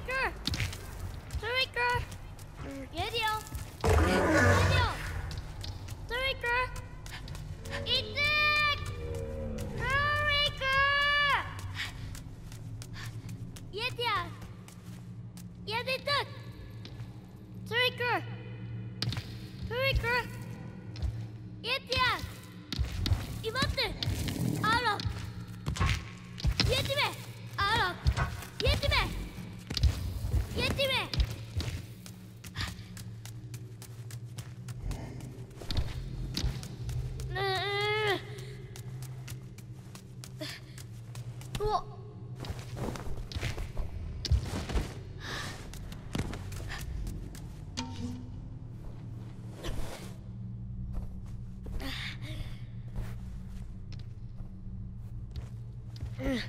Striker! Striker! Geliyor. Geliyor. Striker! İttik! Striker! Yeter! Yedik! Striker! Striker! Ugh.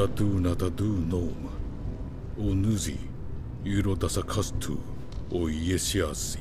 ラドゥーナダドゥーノーマ、オヌジ、ユーロダサカストゥ、オイエシアシ。